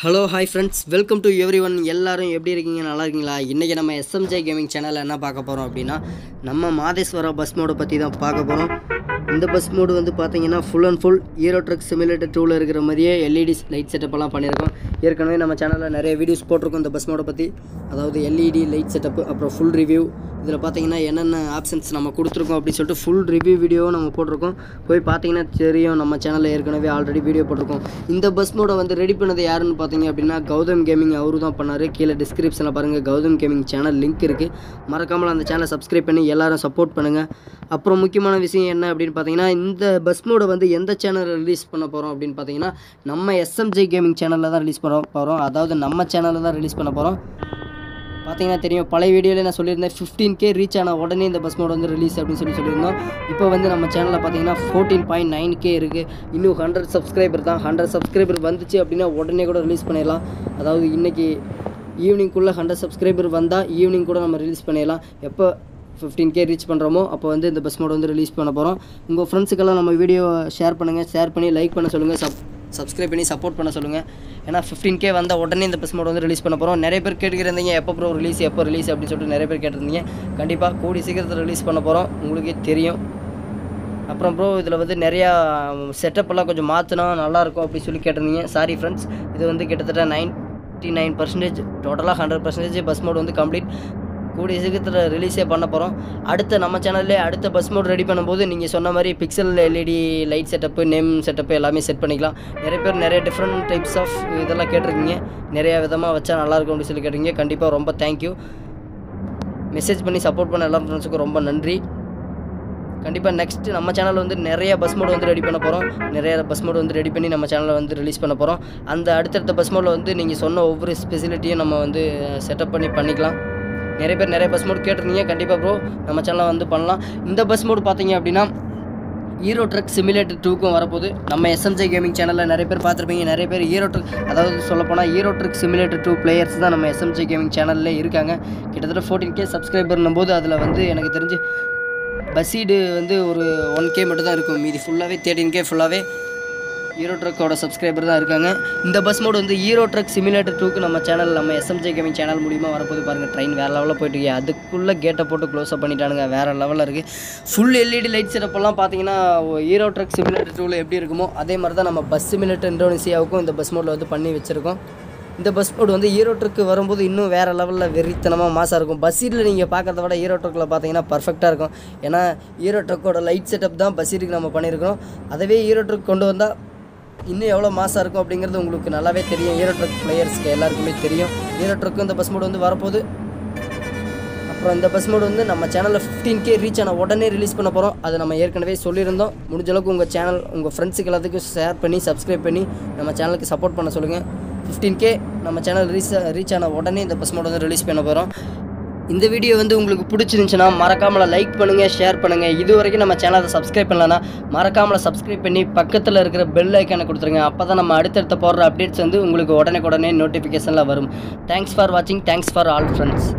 Hello hi friends welcome to everyone எல்லோரும் எப்படி இருக்கீங்க? நல்லா இருக்கீங்களா? இன்றைக்கி நம்ம எஸ்எம்ஜே கேமிங் சேனலில் என்ன பார்க்க போகிறோம் அப்படின்னா நம்ம மாதேஸ்வரா பஸ் மோடை பற்றி தான் பார்க்க போகிறோம் இந்த பஸ் மோடு வந்து பார்த்தீங்கன்னா full and full Euro truck simulator டூவில் இருக்கிற மாதிரியே எல்இடி லைட் செட்டப்லாம் பண்ணியிருக்கோம். ஏற்கனவே நம்ம சேனலில் நிறைய வீடியோஸ் போட்டிருக்கோம் இந்த பஸ் மோடை பற்றி அதாவது எல்இடி லைட் செட்டப் அப்புறம் ஃபுல் ரிவ்யூ இதில் பார்த்தீங்கன்னா என்னென்ன ஆப்ஷன்ஸ் நம்ம கொடுத்துருக்கோம் அப்படின்னு சொல்லிட்டு ஃபுல் ரிவ்யூ வீடியோவும் நம்ம போட்டிருக்கோம். போய் பார்த்தீங்கன்னா தெரியும் நம்ம சேனலில் ஏற்கனவே ஆல்ரெடி வீடியோ போட்டிருக்கோம். இந்த பஸ் மோடை வந்து ரெடி பண்ணது யாருன்னு பார்த்தீங்க அப்படின்னா கௌதம் கேமிங் அவரு தான் பண்ணார். கீழே டிஸ்கிரிப்ஷனில் பாருங்கள் கௌதம் கேமிங் சேனல் லிங்க் இருக்குது மறக்காமல் அந்த சேனலை சப்ஸ்கிரைப் பண்ணி எல்லாரும் சப்போர்ட் பண்ணுங்கள் அப்புறம் முக்கியமான விஷயம் என்ன அப்படின்னு பார்த்தீங்கன்னா இந்த பஸ் மோடை வந்து எந்த சேனலில் ரிலீஸ் பண்ண போகிறோம் அப்படின்னு பார்த்தீங்கன்னா நம்ம எஸ்எம்ஜே கேமிங் சேனலில் தான் ரிலீஸ் பண்ண போகிறோம் அதாவது நம்ம சேனலில் தான் ரிலீஸ் பண்ண போகிறோம் பார்த்தீங்கன்னா தெரியும் பழைய வீடியோவில் நான் சொல்லியிருந்தேன் ஃபிஃப்டீன் கே ரீச் ஆன உடனே இந்த பஸ் மோட் வந்து ரிலீஸ் அப்படின்னு சொல்லி சொல்லியிருந்தோம். இப்போ வந்து நம்ம சேனலில் பார்த்தீங்கன்னா ஃபோர்டீன் பாயிண்ட் நைன் கே இருக்குது இன்னும் ஹண்ட்ரட் சப்ஸ்கிரைபர் தான். ஹண்ட்ரட் சப்ஸ்கிரைபர் வந்துச்சு அப்படின்னா உடனே கூட ரிலீஸ் பண்ணிடலாம். அதாவது இன்றைக்கி ஈவினிங்குள்ளே ஹண்ட்ரட் சப்ஸ்கிரைபர் வந்தால் ஈவினிங் கூட நம்ம ரிலீஸ் பண்ணிடலாம். எப்போ ஃபிஃப்டீன் கே ரீச் பண்ணுறோமோ அப்போ வந்து இந்த பஸ் மோட் வந்து ரிலீஸ் பண்ண போகிறோம் உங்கள் ஃப்ரெண்ட்ஸுக்கெல்லாம் நம்ம வீடியோ ஷேர் பண்ணுங்கள் ஷேர் பண்ணி லைக் பண்ண சொல்லுங்கள் சப் சப்ஸ்கிரைப் பண்ணி சப்போர்ட் பண்ண சொல்லுங்கள் ஏன்னா ஃபிஃப்டீன் கே வந்தால் உடனே இந்த பஸ் மோட் வந்து ரிலீஸ் பண்ண போகிறோம் நிறைய பேர் கேட்டுக்கிறந்தீங்க எப்போ ப்ரோ ரிலீஸ் எப்போ ரிலீஸ் அப்படின்னு சொல்லிட்டு நிறைய பேர் கேட்டிருந்தீங்க. கண்டிப்பாக கூடி சீக்கிரத்தில் ரிலீஸ் பண்ண போகிறோம் உங்களுக்கே தெரியும். அப்புறம் ப்ரோ இதில் வந்து நிறையா செட்டப்பெல்லாம் கொஞ்சம் மாற்றினா நல்லாயிருக்கும் அப்படி சொல்லி கேட்டிருந்தீங்க. சாரி ஃப்ரெண்ட்ஸ் இது வந்து கிட்டத்தட்ட நைன்ட்டி நைன் பர்சன்டேஜ் டோட்டலாக ஹண்ட்ரட் பர்சன்டேஜ் பஸ் மோட் வந்து கம்ப்ளீட் கூடிய சீக்கிரத்தில் ரிலீஸே பண்ண போகிறோம் அடுத்த நம்ம சேனல்லே அடுத்த பஸ் மோட் ரெடி பண்ணும்போது நீங்கள் சொன்ன மாதிரி pixel LED light setup name setup எல்லாமே செட் பண்ணிக்கலாம். நிறைய பேர் நிறைய டிஃப்ரெண்ட் டைப்ஸ் ஆஃப் இதெல்லாம் கேட்டிருக்கீங்க. நிறைய விதமாக வச்சா நல்லாயிருக்கும் அப்படின்னு சொல்லி கேட்டிருக்கீங்க. கண்டிப்பாக ரொம்ப தேங்க்யூ மெசேஜ் பண்ணி சப்போர்ட் பண்ண எல்லா ஃப்ரெண்ட்ஸுக்கும் ரொம்ப நன்றி. கண்டிப்பாக நெக்ஸ்ட் நம்ம சேனலில் வந்து நிறைய பஸ் மோடு வந்து ரெடி பண்ண போகிறோம் நிறைய பஸ் மோடு வந்து ரெடி பண்ணி நம்ம சேனலில் வந்து ரிலீஸ் பண்ண போகிறோம் அந்த அடுத்தடுத்த பஸ் மோடில் வந்து நீங்கள் சொன்ன ஒவ்வொரு ஸ்பெசிலிட்டியும் நம்ம வந்து செட்டப் பண்ணி பண்ணிக்கலாம். நிறைய பேர் நிறைய பஸ் மோடு கேட்டிருந்தீங்க. கண்டிப்பாக ப்ரோ நம்ம சேனலில் வந்து பண்ணலாம். இந்த பஸ் மோடு பார்த்தீங்க அப்படின்னா ஹீரோ ட்ரக் சிமுலேட்டர் டூக்கும் வரப்போகுது. நம்ம எஸ்எம்ஜே கேமிங் சேனலில் நிறைய பேர் பார்த்துருப்பீங்க. நிறைய பேர் ஹீரோ ட்ரக் அதாவது சொல்லப்போனால் Euro truck simulator two players தான் நம்ம எஸ்எம்ஜே கேமிங் சேனலில் இருக்காங்க. கிட்டத்தட்ட ஃபோர்டீன் கே சப்ஸ்கிரைபர்னும் போது அதில் வந்து எனக்கு தெரிஞ்சு பஸ்ஸீடு வந்து ஒரு ஒன் கே மட்டும் தான் இருக்கும். மீதி ஃபுல்லாகவே தேர்ட்டின் கே ஃபுல்லாகவே ஹீரோ ட்ரக்கோட சப்ஸ்கிரைபர் தான் இருக்காங்க. இந்த பஸ் மோடு வந்து ஹீரோ ட்ரக் சிமிலேட்டர் டூக்கு நம்ம சேனல் நம்ம எஸ்எம்ஜே கேமிங் சேனல் மூலியமாக வரப்போது பாருங்கள் ட்ரெயின் வேறு லெவலில் போயிட்டு அதுக்குள்ளே கேட்டை போட்டு க்ளோஸ் அப் பண்ணிட்டானுங்க. வேறு லெவலில் இருக்குது ஃபுல் எல்இடி லைட் சிறப்பெல்லாம் பார்த்தீங்கன்னா ஹீரோ ட்ரக் சிமிலேட்டர் டூவில் எப்படி இருக்குமோ அதே மாதிரி தான் நம்ம பஸ் சிமிலேட்டர் இண்டோனேசியாவுக்கும் இந்த பஸ் மோடில் வந்து பண்ணி வச்சுருக்கோம். இந்த பஸ் மோடு வந்து ஹீரோ ட்ரக்கு வரும்போது இன்னும் வேறு லெவலில் வெறித்தனமாக மாசாக இருக்கும். பஸ்ஸீரில் நீங்கள் பார்க்குறத விட ஹீரோ ட்ரக்கில் பார்த்தீங்கன்னா பர்ஃபெக்டாக இருக்கும். ஏன்னா ஹீரோ ட்ரக்கோட லைட் செட்டப் தான் பஸ்ஸீருக்கு நம்ம பண்ணியிருக்கிறோம் அதவே ஹீரோ ட்ரக் கொண்டு வந்தால் இன்னும் எவ்வளோ மாசாக இருக்கும் அப்படிங்கிறது உங்களுக்கு நல்லாவே தெரியும். ஹீரோ ட்ரக் பிளேயர்ஸ்க்கு எல்லாருக்குமே தெரியும். ஹீரோ ட்ரக்கு இந்த பஸ் மோடு வந்து வரப்போகுது. அப்புறம் இந்த பஸ் மோடு வந்து நம்ம சேனலில் ஃபிஃப்டீன் கே ரீச் ஆன உடனே ரிலீஸ் பண்ண போகிறோம் அதை நம்ம ஏற்கனவே சொல்லியிருந்தோம். முடிஞ்ச அளவுக்கு உங்கள் சேனல் உங்கள் ஃப்ரெண்ட்ஸுக்கு எல்லாத்துக்கும் ஷேர் பண்ணி சப்ஸ்கிரைப் பண்ணி நம்ம சேனலுக்கு சப்போர்ட் பண்ண சொல்லுங்கள் ஃபிஃப்டீன் கே நம்ம சேனல் ரீச் ரீச் ஆன உடனே இந்த பஸ் மோடு வந்து ரிலீஸ் பண்ண போகிறோம் இந்த வீடியோ வந்து உங்களுக்கு பிடிச்சிருந்துச்சுன்னா மறக்காமல் லைக் பண்ணுங்கள் ஷேர் பண்ணுங்கள் இது வரைக்கும் நம்ம சேனலை சப்ஸ்கிரைப் பண்ணலன்னா மறக்காமல் சப்ஸ்கிரைப் பண்ணி பக்கத்தில் இருக்கிற பெல் ஐக்கானை கொடுத்துருங்க. அப்போ தான் நம்ம அடுத்தடுத்த போடுற அப்டேட்ஸ் வந்து உங்களுக்கு உடனே உடனே நோட்டிஃபிகேஷனில் வரும். தேங்க்ஸ் ஃபார் வாட்சிங் தேங்க்ஸ் ஃபார் ஆல் ஃப்ரெண்ட்ஸ்